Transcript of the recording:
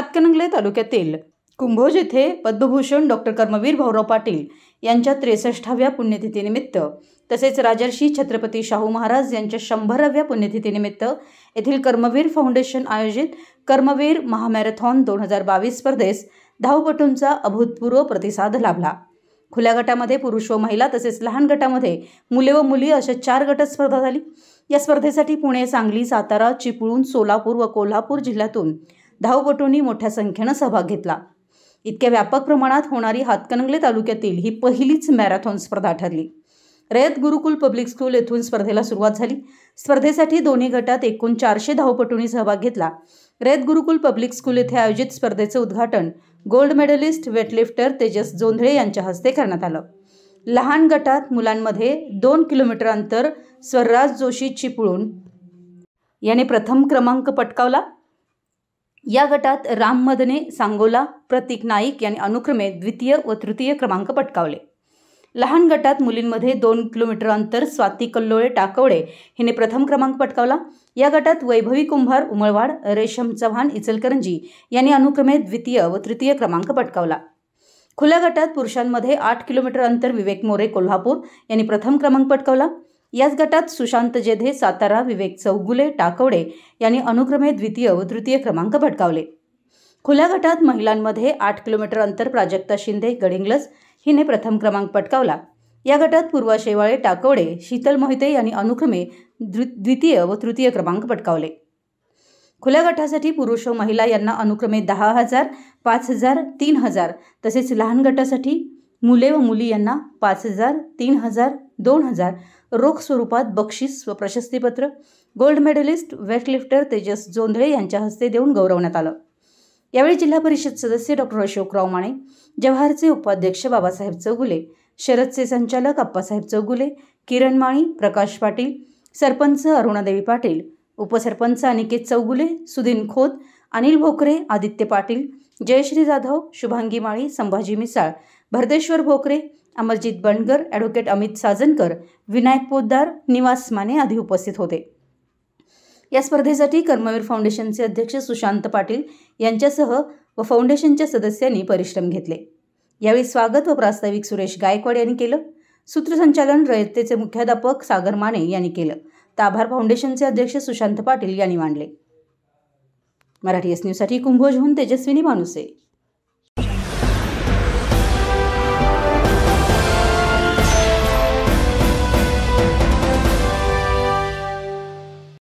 हातकणंगले तालुक्यातील कुंभोज येथे पद्मभूषण डॉक्टर कर्मवीर भाऊराव पाटील यांच्या त्रेसष्टाव्या पुण्यतिथीनिमित्त तसेच राजर्षी छत्रपती शाहू महाराज यांच्या शंभराव्या पुण्यतिथीनिमित्त येथील कर्मवीर फाउंडेशन आयोजित कर्मवीर महामॅरेथॉन दोन हजार बावीस स्पर्धेस धावपटूंचा अभूतपूर्व प्रतिसाद लाभला. खुल्या गटामध्ये पुरुष व महिला तसेच लहान गटामध्ये मुले व मुली अशा चार गट स्पर्धा झाली. या स्पर्धेसाठी पुणे सांगली सातारा चिपळूण सोलापूर व कोल्हापूर जिल्ह्यातून धावपटूंनी मोठ्या संख्येनं सहभाग घेतला. इतक्या व्यापक प्रमाणात होणारी हातकणंगले तालुक्यातील ही पहिलीच मॅरेथॉन स्पर्धा ठरली. रयत गुरुकुल पब्लिक स्कूल येथून स्पर्धेला सुरुवात झाली. स्पर्धेसाठी दोन्ही गटात एकूण चारशे धावपटूंनी सहभाग घेतला. रयत गुरुकुल पब्लिक स्कूल येथे आयोजित स्पर्धेचं उद्घाटन gold medalist weightlifter Tejas Jondhale यांच्या हस्ते करण्यात आलं. लहान गटात मुलांमध्ये दोन किलोमीटर अंतर स्वरराज जोशी चिपळूण याने प्रथम क्रमांक पटकावला. या गटात राम मदने सांगोला प्रतीक नाईक यांनी अनुक्रमे द्वितीय व तृतीय क्रमांक पटकावले. लहान गटात मुलींमध्ये दोन किलोमीटर अंतर स्वाती कल्लोळे टाकवडे हिने प्रथम क्रमांक पटकावला. या गटात वैभवी कुंभार उमळवाड रेशम चव्हाण इचलकरंजी यांनी अनुक्रमे द्वितीय व तृतीय क्रमांक पटकावला. खुल्या गटात पुरुषांमध्ये आठ किलोमीटर अंतर विवेक मोरे कोल्हापूर यांनी प्रथम क्रमांक पटकावला. याच गटात सुशांत जेधे सातारा विवेक चौगुले टाकवडे यांनी अनुक्रमे द्वितीय व तृतीय क्रमांक पटकावले खुल्या गटात महिलांमध्ये आठ किलोमीटर अंतर प्राजक्ता शिंदे गडिंग्लज हिने प्रथम क्रमांक पटकावला. या गटात पूर्वा शेवाळे टाकवडे शीतल मोहिते यांनी अनुक्रमे द्वितीय व तृतीय क्रमांक पटकावले. खुल्या गटासाठी पुरुष व महिला यांना अनुक्रमे दहा हजार पाच हजार तीन हजार तसेच लहान गटासाठी मुले व मुली यांना पाच हजार तीन हजार दोन हजार रोख स्वरूपात बक्षीस व प्रशस्तीपत्र. Gold medalist weightlifter Tejas Jondhale यांच्या हस्ते देऊन गौरवण्यात आलं. यावेळी जिल्हा परिषद सदस्य डॉक्टर अशोकराव माने जवाहरचे उपाध्यक्ष बाबासाहेब चौगुले शरदचे संचालक अप्पासाहेब चौगुले किरण माळी प्रकाश पाटील सरपंच अरुणादेवी पाटील उपसरपंच अनिकेत चौगुले सुदीन खोत अनिल भोकरे आदित्य पाटील जयश्री जाधव शुभांगी माळी संभाजी मिसाळ भरदेश्वर भोकरे अमरजित बंडगर ॲडव्होकेट अमित साजनकर विनायक पोद्दार निवास माने आदी उपस्थित होते. या स्पर्धेसाठी कर्मवीर फाउंडेशनचे अध्यक्ष सुशांत पाटील यांच्यासह व फाउंडेशनच्या सदस्यांनी परिश्रम घेतले. यावेळी स्वागत व प्रास्ताविक सुरेश गायकवाड यांनी केलं. सूत्रसंचालन रयतेचे मुख्याध्यापक सागर माने यांनी केलं. तर आभार फाउंडेशनचे अध्यक्ष सुशांत पाटील यांनी मांडले. मराठी एस न्यूजसाठी कुंभोजहून तेजस्विनी मानुसे.